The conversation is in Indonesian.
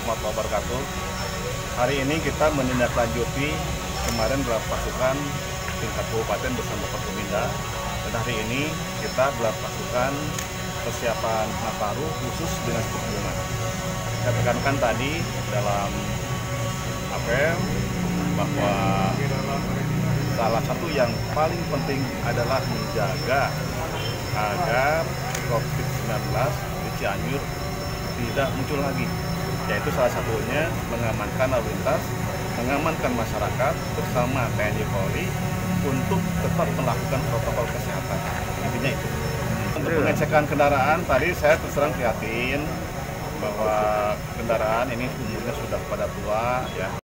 wabarakatuh. Hari ini kita menindaklanjuti kemarin gelar pasukan tingkat kabupaten bersama Forkominda dan hari ini kita gelar pasukan persiapan Nataru khusus dengan perhubungan. Saya tekankan tadi dalam apel bahwa salah satu yang paling penting adalah menjaga agar COVID-19 di Cianjur tidak muncul lagi yaitu salah satunya mengamankan lalu lintas, mengamankan masyarakat bersama TNI Polri untuk tetap melakukan protokol kesehatan. Intinya itu. Untuk pengecekan kendaraan tadi saya terus terang prihatin bahwa kendaraan ini umurnya sudah pada tua ya